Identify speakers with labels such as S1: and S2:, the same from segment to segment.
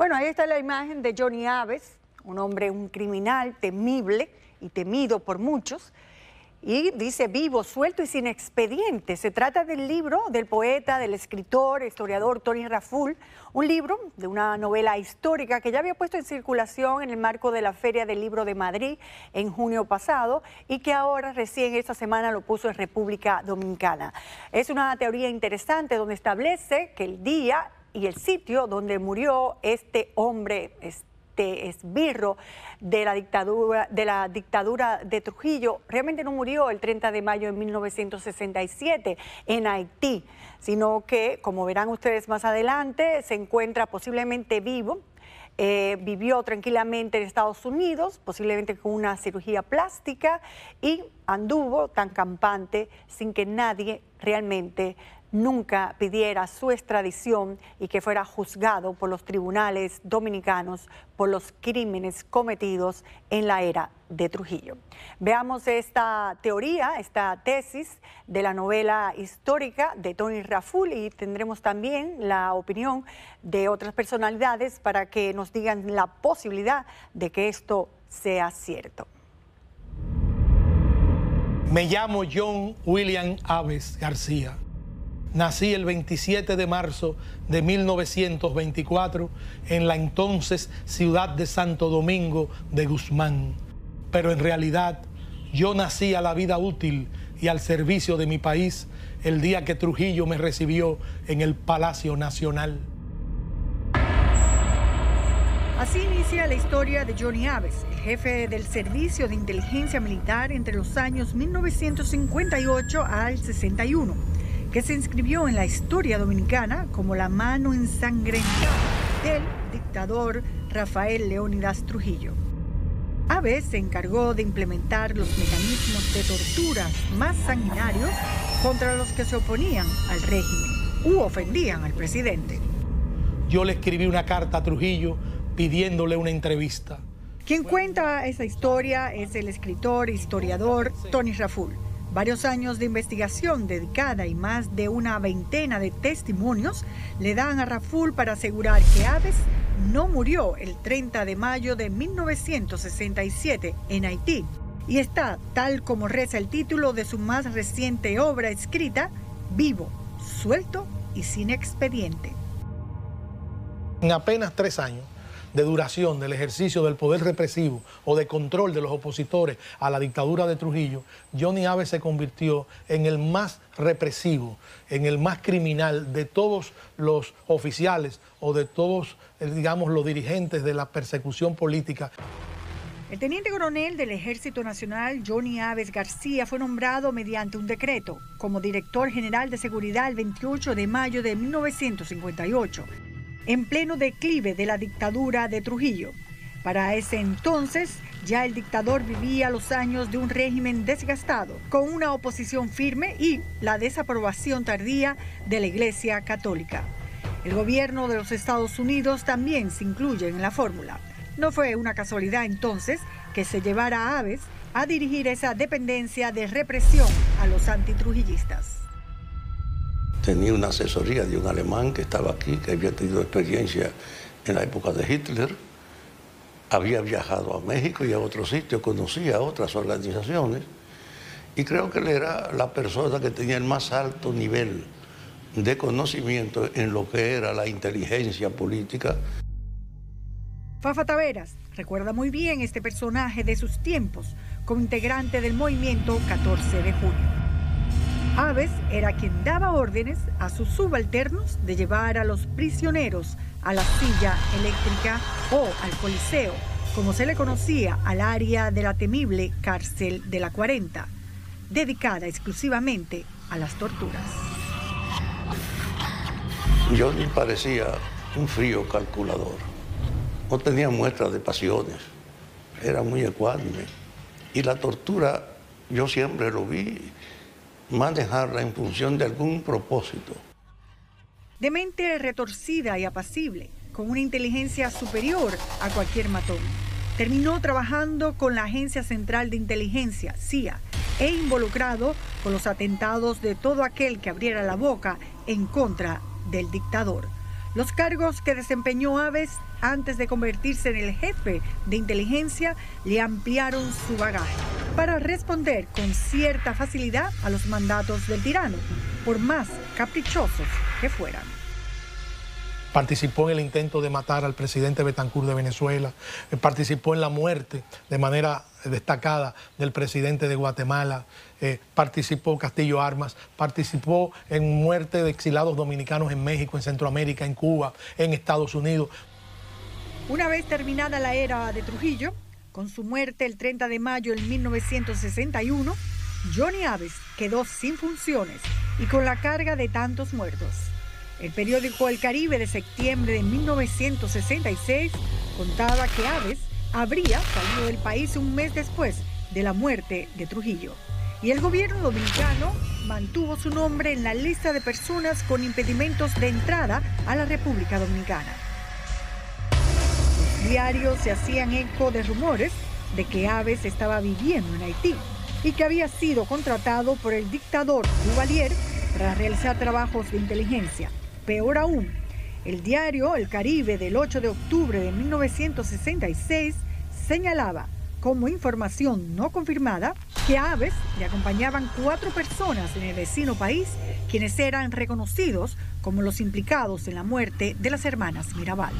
S1: Bueno, ahí está la imagen de Johnny Aves, un hombre, un criminal temible y temido por muchos. Y dice vivo, suelto y sin expediente. Se trata del libro del poeta, del escritor, historiador Tony Raful, un libro de una novela histórica que ya había puesto en circulación en el marco de la Feria del Libro de Madrid en junio pasado y que ahora recién esta semana lo puso en República Dominicana. Es una teoría interesante donde establece que el día y el sitio donde murió este hombre, este esbirro de la dictadura de la dictadura de Trujillo, realmente no murió el 30 de mayo de 1967 en Haití, sino que, como verán ustedes más adelante, se encuentra posiblemente vivo. Eh, vivió tranquilamente en Estados Unidos, posiblemente con una cirugía plástica, y anduvo tan campante sin que nadie realmente nunca pidiera su extradición y que fuera juzgado por los tribunales dominicanos por los crímenes cometidos en la era de Trujillo. Veamos esta teoría, esta tesis de la novela histórica de Tony Raful y tendremos también la opinión de otras personalidades para que nos digan la posibilidad de que esto sea cierto.
S2: Me llamo John William Aves García. Nací el 27 de marzo de 1924 en la entonces ciudad de Santo Domingo de Guzmán. Pero en realidad yo nací a la vida útil y al servicio de mi país el día que Trujillo me recibió en el Palacio Nacional.
S1: Así inicia la historia de Johnny Aves, el jefe del Servicio de Inteligencia Militar entre los años 1958 al 61 que se inscribió en la historia dominicana como la mano ensangrentada del dictador Rafael Leónidas Trujillo. Aves se encargó de implementar los mecanismos de tortura más sanguinarios contra los que se oponían al régimen u ofendían al presidente.
S2: Yo le escribí una carta a Trujillo pidiéndole una entrevista.
S1: Quien cuenta esa historia es el escritor e historiador Tony Raful Varios años de investigación dedicada y más de una veintena de testimonios le dan a Raful para asegurar que Aves no murió el 30 de mayo de 1967 en Haití y está, tal como reza el título de su más reciente obra escrita, vivo, suelto y sin expediente.
S2: En apenas tres años, de duración del ejercicio del poder represivo o de control de los opositores a la dictadura de Trujillo, Johnny Aves se convirtió en el más represivo, en el más criminal de todos los oficiales o de todos, eh, digamos, los dirigentes de la persecución política.
S1: El teniente coronel del Ejército Nacional, Johnny Aves García, fue nombrado mediante un decreto como director general de seguridad el 28 de mayo de 1958 en pleno declive de la dictadura de Trujillo. Para ese entonces, ya el dictador vivía los años de un régimen desgastado, con una oposición firme y la desaprobación tardía de la Iglesia Católica. El gobierno de los Estados Unidos también se incluye en la fórmula. No fue una casualidad entonces que se llevara a Aves a dirigir esa dependencia de represión a los antitrujillistas
S3: tenía una asesoría de un alemán que estaba aquí, que había tenido experiencia en la época de Hitler, había viajado a México y a otros sitios, conocía otras organizaciones y creo que él era la persona que tenía el más alto nivel de conocimiento en lo que era la inteligencia política.
S1: Fafa Taveras recuerda muy bien este personaje de sus tiempos como integrante del movimiento 14 de junio. Aves era quien daba órdenes a sus subalternos de llevar a los prisioneros a la silla eléctrica o al coliseo, como se le conocía al área de la temible cárcel de la 40, dedicada exclusivamente a las torturas.
S3: Johnny parecía un frío calculador. No tenía muestras de pasiones. Era muy ecuánime. Y la tortura, yo siempre lo vi manejarla en función de algún propósito.
S1: De mente retorcida y apacible, con una inteligencia superior a cualquier matón. Terminó trabajando con la Agencia Central de Inteligencia, CIA, e involucrado con los atentados de todo aquel que abriera la boca en contra del dictador. Los cargos que desempeñó Aves antes de convertirse en el jefe de inteligencia le ampliaron su bagaje para responder con cierta facilidad a los mandatos del tirano, por más caprichosos que fueran
S2: participó en el intento de matar al presidente Betancourt de Venezuela, eh, participó en la muerte de manera destacada del presidente de Guatemala, eh, participó Castillo Armas, participó en muerte de exilados dominicanos en México, en Centroamérica, en Cuba, en Estados Unidos.
S1: Una vez terminada la era de Trujillo, con su muerte el 30 de mayo de 1961, Johnny Aves quedó sin funciones y con la carga de tantos muertos. El periódico El Caribe de septiembre de 1966 contaba que Aves habría salido del país un mes después de la muerte de Trujillo. Y el gobierno dominicano mantuvo su nombre en la lista de personas con impedimentos de entrada a la República Dominicana. Diarios se hacían eco de rumores de que Aves estaba viviendo en Haití y que había sido contratado por el dictador Duvalier para realizar trabajos de inteligencia. Peor aún, el diario El Caribe del 8 de octubre de 1966 señalaba como información no confirmada que Aves le acompañaban cuatro personas en el vecino país quienes eran reconocidos como los implicados en la muerte de las hermanas Mirabal.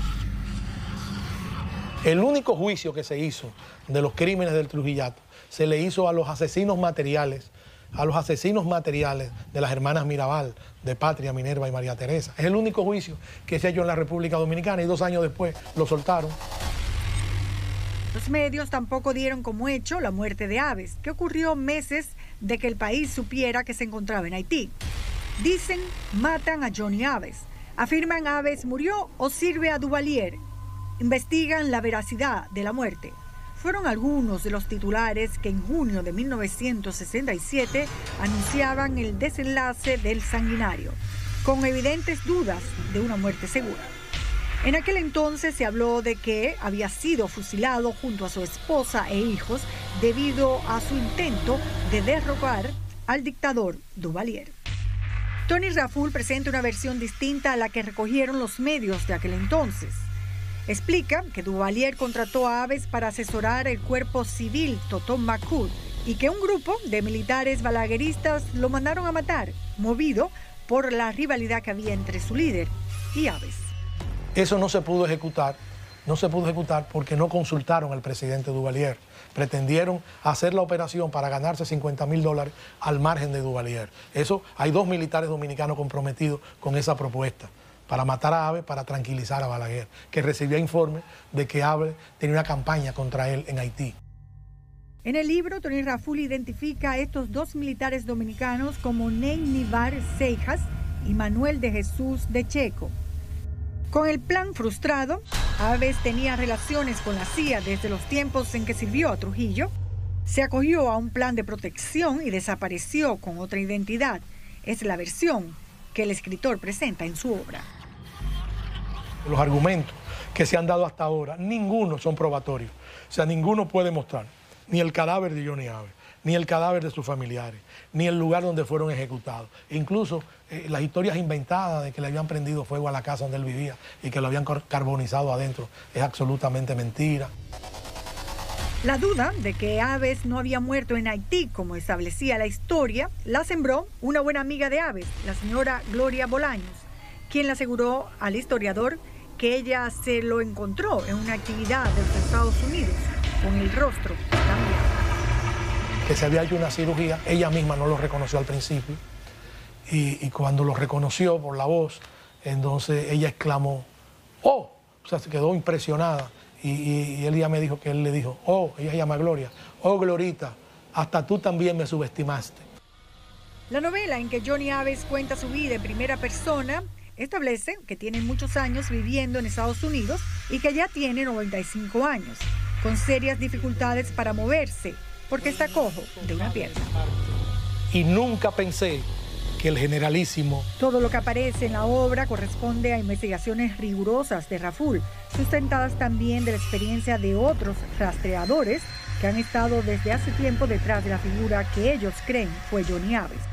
S2: El único juicio que se hizo de los crímenes del Trujillato se le hizo a los asesinos materiales a los asesinos materiales de las hermanas Mirabal, de Patria, Minerva y María Teresa. Es el único juicio que se ha hecho en la República Dominicana y dos años después lo soltaron.
S1: Los medios tampoco dieron como hecho la muerte de Aves, que ocurrió meses de que el país supiera que se encontraba en Haití. Dicen, matan a Johnny Aves. Afirman Aves murió o sirve a Duvalier. Investigan la veracidad de la muerte fueron algunos de los titulares que en junio de 1967 anunciaban el desenlace del sanguinario, con evidentes dudas de una muerte segura. En aquel entonces se habló de que había sido fusilado junto a su esposa e hijos debido a su intento de derrocar al dictador Duvalier. Tony Raful presenta una versión distinta a la que recogieron los medios de aquel entonces. Explica que Duvalier contrató a Aves para asesorar el cuerpo civil Totón Macud y que un grupo de militares balagueristas lo mandaron a matar, movido por la rivalidad que había entre su líder y Aves.
S2: Eso no se pudo ejecutar, no se pudo ejecutar porque no consultaron al presidente Duvalier. Pretendieron hacer la operación para ganarse 50 mil dólares al margen de Duvalier. Eso, hay dos militares dominicanos comprometidos con esa propuesta para matar a Abe, para tranquilizar a Balaguer, que recibía informes de que Abe tenía una campaña contra él en Haití.
S1: En el libro, Tony Raful identifica a estos dos militares dominicanos como Ney Nivar Seijas y Manuel de Jesús de Checo. Con el plan frustrado, Aves tenía relaciones con la CIA desde los tiempos en que sirvió a Trujillo, se acogió a un plan de protección y desapareció con otra identidad. Es la versión que el escritor presenta en su obra
S2: los argumentos que se han dado hasta ahora, ninguno son probatorios. O sea, ninguno puede mostrar ni el cadáver de Johnny Aves, ni el cadáver de sus familiares, ni el lugar donde fueron ejecutados. incluso eh, las historias inventadas de que le habían prendido fuego a la casa donde él vivía y que lo habían carbonizado adentro es absolutamente mentira.
S1: La duda de que Aves no había muerto en Haití, como establecía la historia, la sembró una buena amiga de Aves, la señora Gloria Bolaños, quien le aseguró al historiador que ella se lo encontró en una actividad de los Estados Unidos con el rostro cambiado.
S2: Que se había hecho una cirugía, ella misma no lo reconoció al principio y, cuando lo reconoció por la voz, entonces ella exclamó, oh, o sea, se quedó impresionada y, y, él ya me dijo que él le dijo, oh, ella se llama Gloria, oh Glorita, hasta tú también me subestimaste.
S1: La novela en que Johnny Aves cuenta su vida en primera persona establece que tiene muchos años viviendo en Estados Unidos y que ya tiene 95 años, con serias dificultades para moverse, porque está cojo de una pierna.
S2: Y nunca pensé que el generalísimo...
S1: Todo lo que aparece en la obra corresponde a investigaciones rigurosas de Raful, sustentadas también de la experiencia de otros rastreadores que han estado desde hace tiempo detrás de la figura que ellos creen fue Johnny Aves.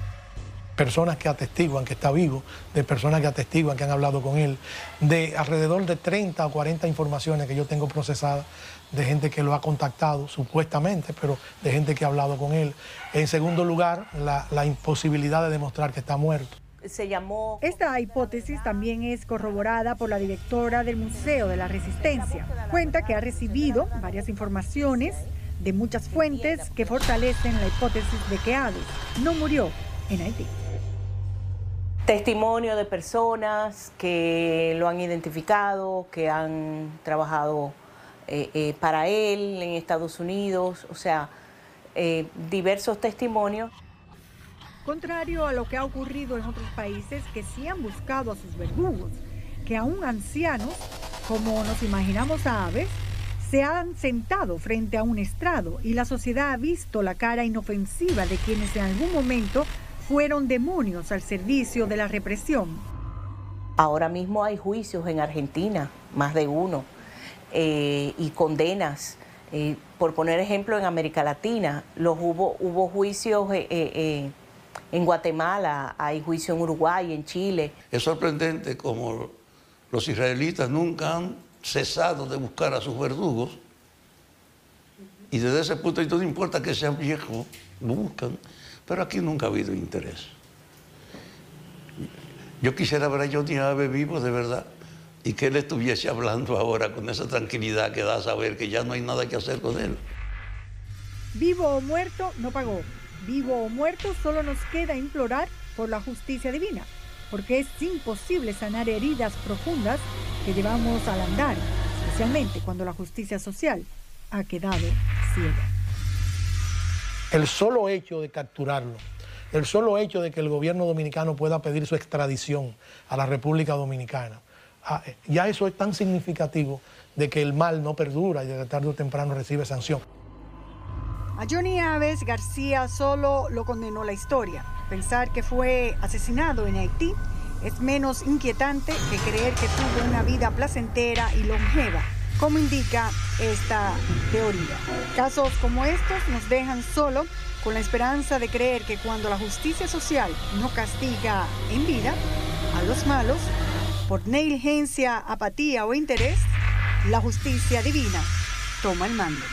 S2: Personas que atestiguan que está vivo, de personas que atestiguan que han hablado con él, de alrededor de 30 o 40 informaciones que yo tengo procesadas de gente que lo ha contactado, supuestamente, pero de gente que ha hablado con él. En segundo lugar, la, la imposibilidad de demostrar que está muerto.
S1: Se llamó... Esta hipótesis también es corroborada por la directora del Museo de la Resistencia. Cuenta que ha recibido varias informaciones de muchas fuentes que fortalecen la hipótesis de que Aves no murió en Haití. Testimonio de personas que lo han identificado, que han trabajado eh, eh, para él en Estados Unidos, o sea, eh, diversos testimonios. Contrario a lo que ha ocurrido en otros países que sí han buscado a sus verdugos, que aún ancianos, como nos imaginamos a aves, se han sentado frente a un estrado y la sociedad ha visto la cara inofensiva de quienes en algún momento fueron demonios al servicio de la represión. Ahora mismo hay juicios en Argentina, más de uno, eh, y condenas. Eh, por poner ejemplo, en América Latina, los hubo, hubo juicios eh, en Guatemala, hay juicios en Uruguay, en Chile.
S3: Es sorprendente como los israelitas nunca han cesado de buscar a sus verdugos y desde ese punto de vista no importa que sean viejos, buscan, pero aquí nunca ha habido interés. Yo quisiera ver a Johnny Ave vivo de verdad y que él estuviese hablando ahora con esa tranquilidad que da saber que ya no hay nada que hacer con él.
S1: Vivo o muerto, no pagó. Vivo o muerto, solo nos queda implorar por la justicia divina porque es imposible sanar heridas profundas que llevamos al andar, especialmente cuando la justicia social ha quedado ciega.
S2: El solo hecho de capturarlo, el solo hecho de que el gobierno dominicano pueda pedir su extradición a la República Dominicana, ah, eh, ya eso es tan significativo de que el mal no perdura y de tarde o temprano recibe sanción.
S1: A Johnny Aves García solo lo condenó la historia. Pensar que fue asesinado en Haití es menos inquietante que creer que tuvo una vida placentera y longeva, como indica esta teoría. Casos como estos nos dejan solo con la esperanza de creer que cuando la justicia social no castiga en vida a los malos, por negligencia, apatía o interés, la justicia divina toma el mando.